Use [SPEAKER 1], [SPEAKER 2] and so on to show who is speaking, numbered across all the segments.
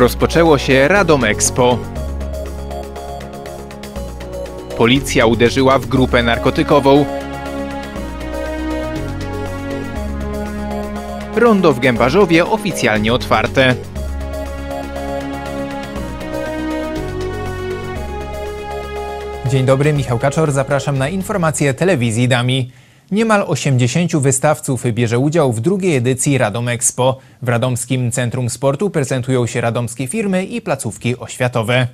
[SPEAKER 1] Rozpoczęło się Radom Expo. Policja uderzyła w grupę narkotykową. Rondo w Gębarzowie oficjalnie otwarte. Dzień dobry, Michał Kaczor, zapraszam na informacje telewizji Dami. Niemal 80 wystawców bierze udział w drugiej edycji Radom Expo. W Radomskim Centrum Sportu prezentują się radomskie firmy i placówki oświatowe.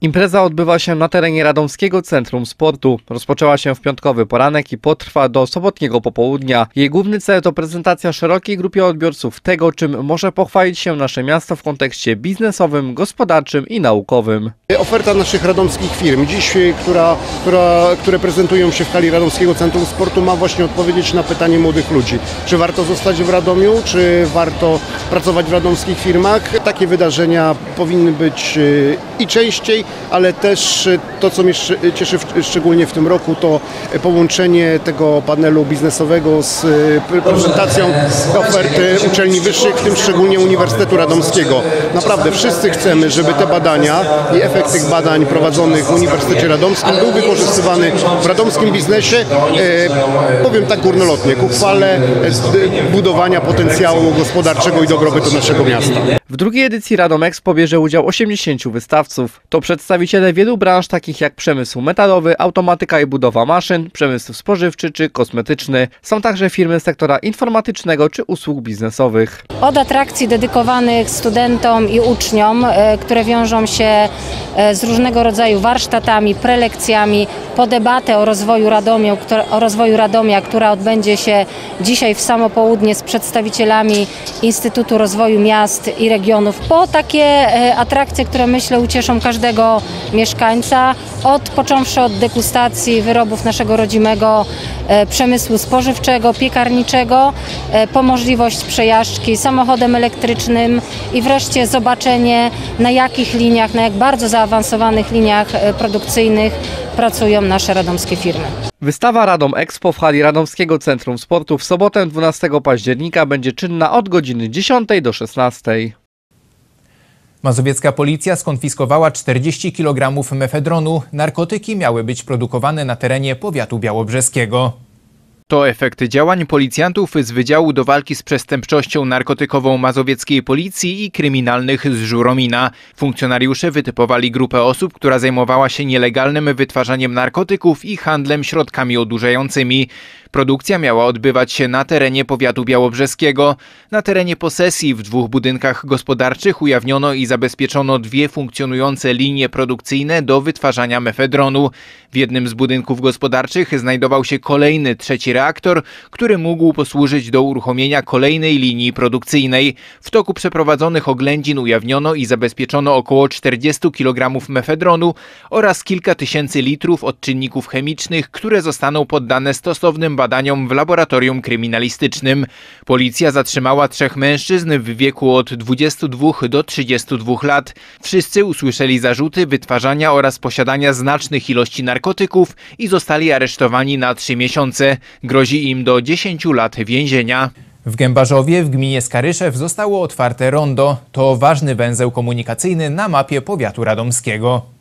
[SPEAKER 2] Impreza odbywa się na terenie Radomskiego Centrum Sportu. Rozpoczęła się w piątkowy poranek i potrwa do sobotniego popołudnia. Jej główny cel to prezentacja szerokiej grupie odbiorców tego, czym może pochwalić się nasze miasto w kontekście biznesowym, gospodarczym i naukowym.
[SPEAKER 3] Oferta naszych radomskich firm, dziś, y, która, która, które prezentują się w hali Radomskiego Centrum Sportu, ma właśnie odpowiedzieć na pytanie młodych ludzi. Czy warto zostać w Radomiu, czy warto pracować w radomskich firmach? Takie wydarzenia powinny być y, i częściej, ale też y, to, co mnie sz- cieszy w- szczególnie w tym roku, to połączenie tego panelu biznesowego z y, pre- prezentacją oferty uczelni wyższych, w tym szczególnie Uniwersytetu Radomskiego. Naprawdę wszyscy chcemy, żeby te badania i efekt tych badań prowadzonych w Uniwersytecie Radomskim był wykorzystywany w radomskim biznesie, powiem tak górnolotnie, ku chwale budowania potencjału gospodarczego i dobrobytu naszego miasta.
[SPEAKER 2] W drugiej edycji Radom Expo bierze udział 80 wystawców. To przedstawiciele wielu branż takich jak przemysł metalowy, automatyka i budowa maszyn, przemysł spożywczy czy kosmetyczny. Są także firmy z sektora informatycznego czy usług biznesowych.
[SPEAKER 4] Od atrakcji dedykowanych studentom i uczniom, e, które wiążą się e, z różnego rodzaju warsztatami, prelekcjami, po debatę o rozwoju Radomia, o rozwoju Radomia, która odbędzie się dzisiaj w samo południe z przedstawicielami Instytutu Rozwoju Miast i Regionów, po takie e, atrakcje, które myślę ucieszą każdego mieszkańca, od począwszy od degustacji wyrobów naszego rodzimego e, przemysłu spożywczego, piekarniczego, e, po możliwość przejażdżki samochodem elektrycznym i wreszcie zobaczenie na jakich liniach, na jak bardzo zaawansowanych liniach produkcyjnych pracują nasze radomskie firmy.
[SPEAKER 2] Wystawa Radom Expo w hali Radomskiego Centrum Sportu w sobotę 12 października będzie czynna od godziny 10 do 16.
[SPEAKER 1] Mazowiecka policja skonfiskowała 40 kg mefedronu. Narkotyki miały być produkowane na terenie powiatu białobrzeskiego. To efekty działań policjantów z Wydziału do Walki z Przestępczością Narkotykową Mazowieckiej Policji i Kryminalnych z Żuromina. Funkcjonariusze wytypowali grupę osób, która zajmowała się nielegalnym wytwarzaniem narkotyków i handlem środkami odurzającymi. Produkcja miała odbywać się na terenie powiatu białobrzeskiego. Na terenie posesji w dwóch budynkach gospodarczych ujawniono i zabezpieczono dwie funkcjonujące linie produkcyjne do wytwarzania mefedronu. W jednym z budynków gospodarczych znajdował się kolejny trzeci reaktor, który mógł posłużyć do uruchomienia kolejnej linii produkcyjnej. W toku przeprowadzonych oględzin ujawniono i zabezpieczono około 40 kg mefedronu oraz kilka tysięcy litrów odczynników chemicznych, które zostaną poddane stosownym badaniom w laboratorium kryminalistycznym. Policja zatrzymała trzech mężczyzn w wieku od 22 do 32 lat. Wszyscy usłyszeli zarzuty wytwarzania oraz posiadania znacznych ilości narkotyków i zostali aresztowani na 3 miesiące. Grozi im do 10 lat więzienia. W Gębarzowie w gminie Skaryszew zostało otwarte rondo. To ważny węzeł komunikacyjny na mapie powiatu radomskiego.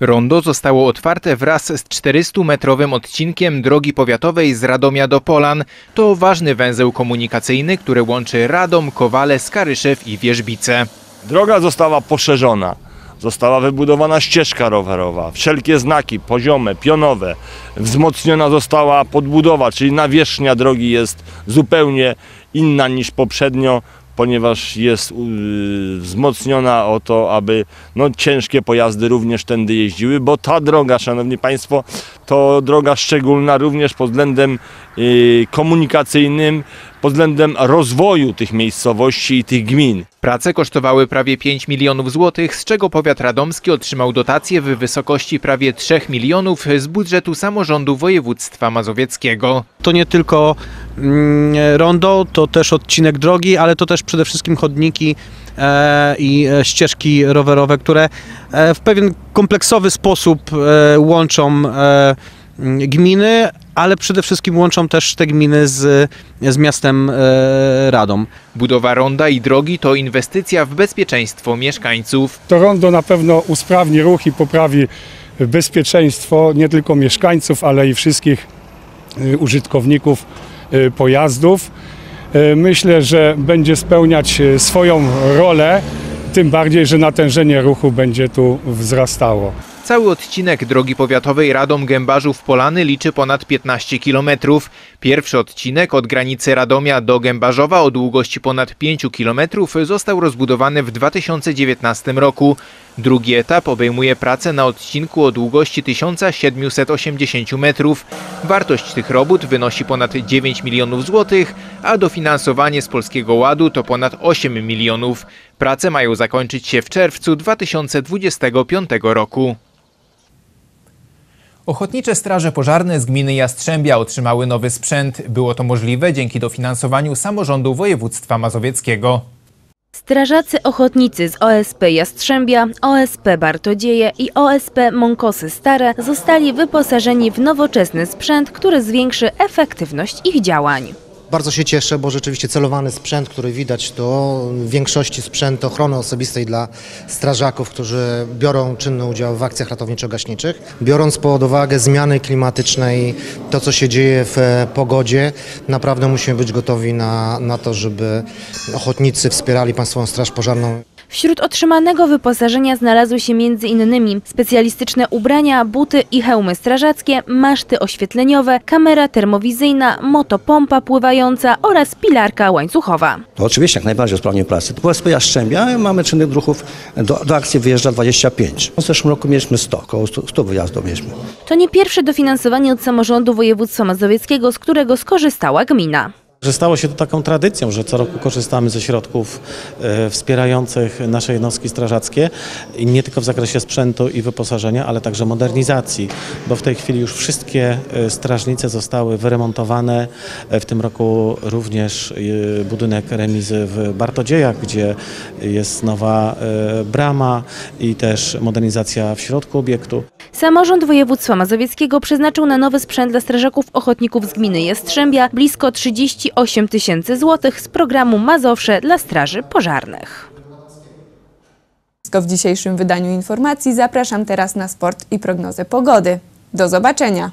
[SPEAKER 1] Rondo zostało otwarte wraz z 400-metrowym odcinkiem drogi powiatowej z Radomia do Polan. To ważny węzeł komunikacyjny, który łączy Radom, Kowale, Skaryszew i Wierzbice.
[SPEAKER 5] Droga została poszerzona, została wybudowana ścieżka rowerowa, wszelkie znaki poziome, pionowe, wzmocniona została podbudowa, czyli nawierzchnia drogi jest zupełnie inna niż poprzednio, ponieważ jest yy, wzmocniona o to, aby no, ciężkie pojazdy również tędy jeździły, bo ta droga, Szanowni Państwo, to droga szczególna również pod względem yy, komunikacyjnym, pod względem rozwoju tych miejscowości i tych gmin.
[SPEAKER 1] Prace kosztowały prawie 5 milionów złotych, z czego powiat radomski otrzymał dotację w wysokości prawie 3 milionów z budżetu samorządu województwa mazowieckiego.
[SPEAKER 6] To nie tylko rondo, to też odcinek drogi, ale to też przede wszystkim chodniki e, i e, ścieżki rowerowe, które e, w pewien kompleksowy sposób łączą mm, gminy, ale przede wszystkim łączą też te gminy z, z miastem Radom.
[SPEAKER 1] Budowa ronda i drogi to inwestycja w bezpieczeństwo mieszkańców.
[SPEAKER 7] To rondo na pewno usprawni ruch i poprawi bezpieczeństwo nie tylko mieszkańców, ale i wszystkich y, użytkowników pojazdów. Y, Myślę, że będzie spełniać y, swoją rolę, tym bardziej, że natężenie ruchu będzie tu wzrastało.
[SPEAKER 1] Cały odcinek drogi powiatowej Radom-Gębarzów-Polany liczy ponad 15 km. Pierwszy odcinek od granicy Radomia do Gębarzowa o długości ponad 5 km został rozbudowany w 2019 roku. Drugi etap obejmuje pracę na odcinku o długości 1780 metrów. Wartość tych robót wynosi ponad 9 milionów złotych, a dofinansowanie z Polskiego Ładu to ponad 8 milionów. Prace mają zakończyć się w czerwcu 2025 roku. Ochotnicze Straże Pożarne z gminy Jastrzębia otrzymały nowy sprzęt. Było to możliwe dzięki dofinansowaniu samorządu województwa mazowieckiego.
[SPEAKER 8] Strażacy ochotnicy z OSP Jastrzębia, OSP Bartodzieje i OSP Mąkosy Stare zostali wyposażeni w nowoczesny sprzęt, który zwiększy efektywność ich działań.
[SPEAKER 9] Bardzo się cieszę, bo rzeczywiście celowany sprzęt, który widać to w większości sprzęt ochrony osobistej dla strażaków, którzy biorą czynny udział w akcjach ratowniczo-gaśniczych. Biorąc pod uwagę zmiany klimatyczne i to, co się dzieje w e, pogodzie, naprawdę musimy być gotowi na, na to, żeby ochotnicy wspierali Państwową Straż Pożarną.
[SPEAKER 8] Wśród otrzymanego wyposażenia znalazły się m.in. specjalistyczne ubrania, buty i hełmy strażackie, maszty oświetleniowe, kamera termowizyjna, motopompa pływająca oraz pilarka łańcuchowa.
[SPEAKER 10] To oczywiście jak najbardziej usprawnienie pracy. W OSP Jastrzębia mamy czynnych druhów, do, do akcji wyjeżdża 25. W zeszłym roku mieliśmy 100, około 100, 100 wyjazdów mieliśmy.
[SPEAKER 8] To nie pierwsze dofinansowanie od samorządu województwa mazowieckiego, z którego skorzystała gmina.
[SPEAKER 11] Że stało się to taką tradycją, że co roku korzystamy ze środków e, wspierających nasze jednostki strażackie i nie tylko w zakresie sprzętu i wyposażenia, ale także modernizacji, bo w tej chwili już wszystkie e, strażnice zostały wyremontowane. E, W tym roku również budynek remizy w Bartodziejach, gdzie jest nowa brama i też modernizacja w środku obiektu.
[SPEAKER 8] Samorząd województwa mazowieckiego przeznaczył na nowy sprzęt dla strażaków ochotników z gminy Jastrzębia blisko 38 tysięcy złotych z programu Mazowsze dla straży pożarnych.
[SPEAKER 12] W dzisiejszym wydaniu informacji. Zapraszam teraz na sport i prognozę pogody. Do zobaczenia!